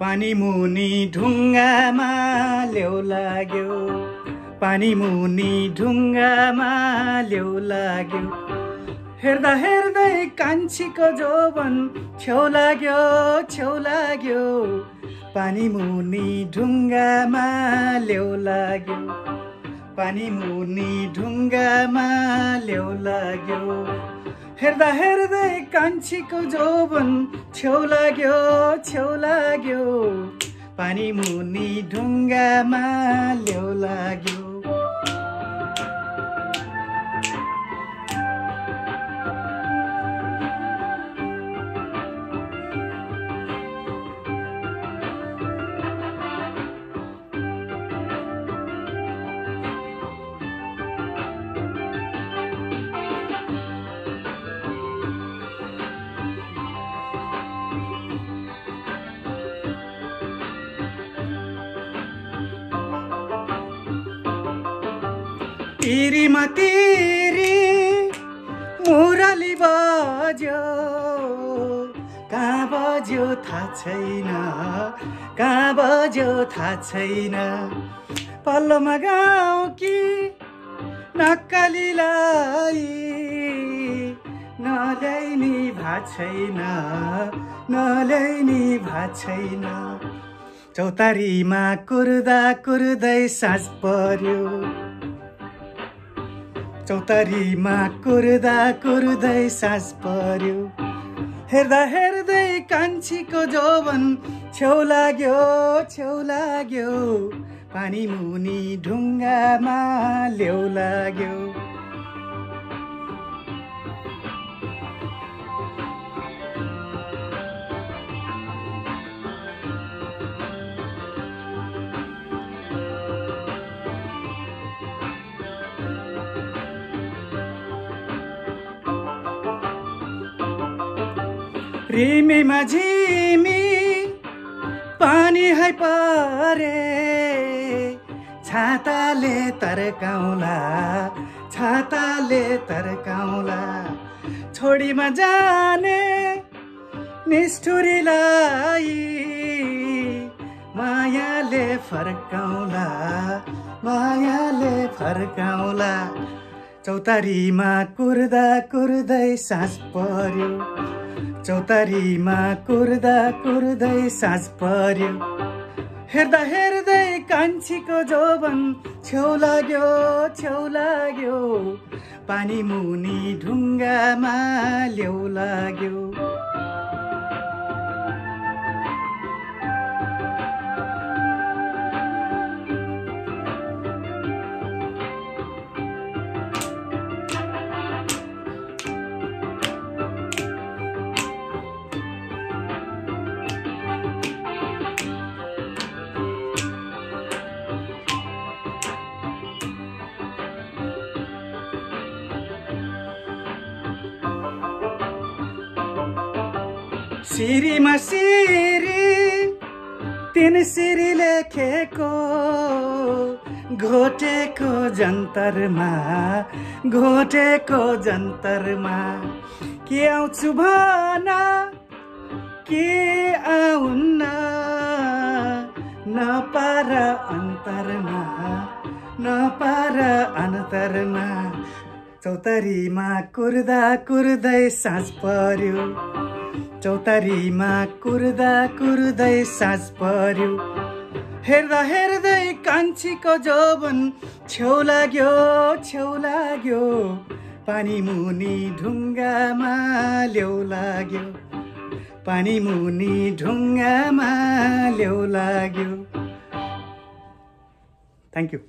पानी मुनि ढुङ्गामा ल्याउ लाग्यो। पानी मुनि ढुङ्गामा ल्याउ लाग्यो। हेर्दा हेर्दै कान्छीको जोबन छेउ लाग्यो छेउ लाग्यो। पानी मुनि ढुङ्गामा ल्याउ लाग्यो। पानी मुनि ढुङ्गामा ल्याउ लाग्यो। हेर्दा हेर्दै कान्छीको जोबन छेउ लाग्यो छेउ लाग्यो। पानी मुनि ढुङ्गामा ल्याउ लाग्यो। तिरीमा तिरी मुरली बज्यो। कहाँ बज्यो थाहा छैन कहाँ बज्यो थाहा छैन। पल्लोमा गाउँ कि नक्कलीलाई? नल्याइनी भा छैन नल्याइनी भा छैन। चौतारीमा कुर्दा कुर्दै सास पर्यो। चौतारीमा कुर्दा कुर्दै सास पर्यो। हेर्दा हेर्दै कान्छीको जोवन छेउ लाग्यो छेउ लाग्यो। पानी मुनि ढुङ्गामा ल्याउ लाग्यो। रिमीमा झिमी पानी है परे छाताले तर्काउला छाताले तर्काउला छोडीमा जाने निष्ठुरीलाई मायाले फर्काउला मायाले फर्काउला चौतारीमा कुर्दा कुर्दै सास पर्यो चौतारीमा कुर्दा कुर्दै सास पर्यो। हेर्दा हेर्दै कान्छीको जोबन छेउ लाग्यो छेउ लाग्यो। पानी मुनि ढुङ्गामा ल्याउ लाग्यो। सिरीमा सिरी तिन सिरी लेखेको घोटेको जन्तरमा घोटेको जन्तरमा। के आउँछु भन के आउन्न नपार अन्तरमा नपार अन्तरमा। चौतारीमा कुर्दा कुर्दै सास पर्यो। चौतारीमा कुर्दा कुर्दै सास पर्यो। हेर्दा हेर्दै कान्छीको जोबन छेउ लाग्यो छेउ लाग्यो। पानी मुनि ढुङ्गामा ल्याउ लाग्यो। पानी मुनि ढुङ्गामा ल्याउ लाग्यो। Thank you